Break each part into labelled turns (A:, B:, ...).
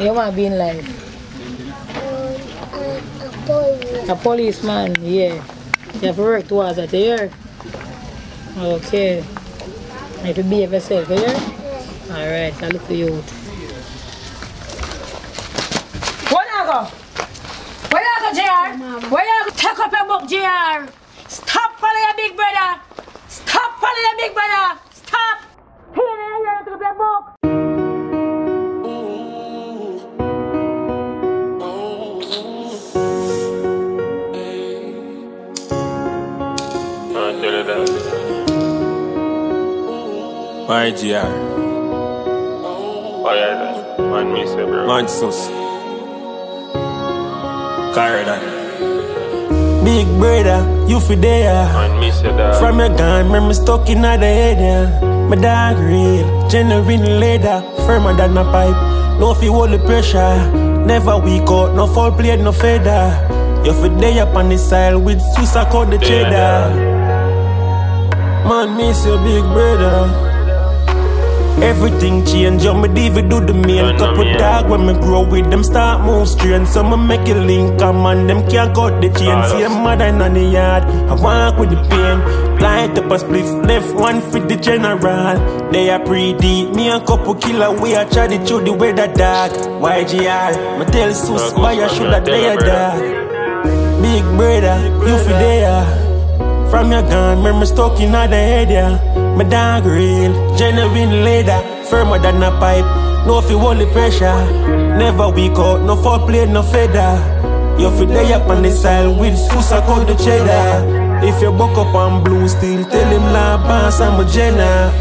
A: You want to be in life?
B: Um, a police.
A: A policeman, yeah. You have to work towards that, you hear? Okay. You have to behave yourself, you hear? Alright, I look for you. Where you go? Where you go, JR? Where you go? Take up your book, JR. Stop following your big brother. Stop following your big brother. Stop. Here, here, here, take up your book.
C: YGR,
D: Oh yeah, that. Man, me say, bro.
C: Mansus, Caradan. Big brother, you fi there.
D: Man, me say that.
C: From your gun, remember stuck in the head, yeah. My dog real, genuine leather, firmer than a pipe. No fi hold the pressure, never weak out, no fall blade, no feather. You fi there up on the side with Susa called the
D: Yeah,
C: cheddar. Man, miss your big brother. Everything change, yo, me divi do the main Couple
D: yeah.
C: dog. When me grow with them start move straight So me make a link, come on, them can't cut the chain. See a mother in the yard, I walk with the pain. Light up a spliff, left one for the general. They are pretty deep, me and couple killer We are try to through the weather dog YGR, me tell Sus, you
D: Ghost,
C: should
D: tell
C: there
D: her,
C: dog Big brother, you fi there from your gun, remember stuck in the head, yeah. My dog real, genuine leather, firmer than a pipe. No fi hold the pressure, never weak out, no fall play, no feather. You fi lay up on the side with Susa called the cheddar. If you buck up on blue steel, tell him la boss I'm a Jenna.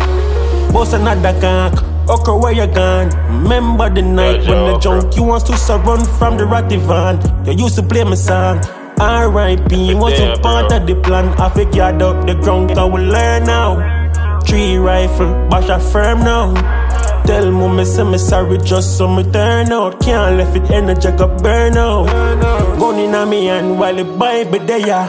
C: Boss another cock. Okay, where you gone? Remember the night when the
D: Joe,
C: junk you want to run from the ratty van. You used to play my song. R.I.P. was a part of the plan. I figured up the ground, I will learn now. Three rifle, bash a firm now. Tell mommy say me sorry just so me turn out. Can't left it energy go burn out. Gun in a me hand while the Bible there.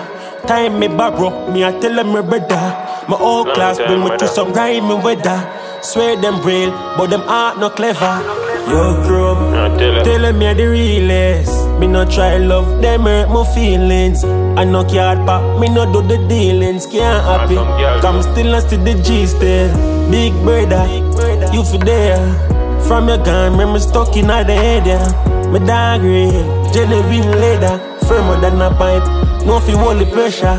C: Time me borrow, me I tell them my brother. My old
D: Long
C: class bring me to some rhyming weather. Swear them real, but them heart not clever. Yo, bro.
D: I tell you.
C: Tell me the realest. Me no try love them hurt my feelings. I no care pop, me no do the dealings. Can't happy. Come still and see the eh. G still. Big brother, you for there. From your gun, remember stuck in the head, yeah. My dog real, genuine leather, firmer than a pipe. No fi hold the pressure.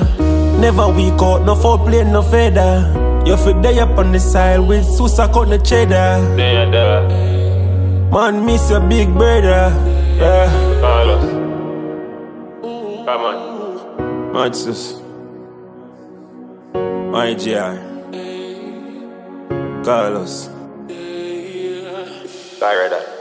C: Never weak out, no foul play, no feather. You fi there up on the side with Susa cut the cheddar.
D: There, there.
C: Man, miss your big brother. Yeah.
D: Call us. Come on.
C: Mansus. YGR. Carlos.
D: That.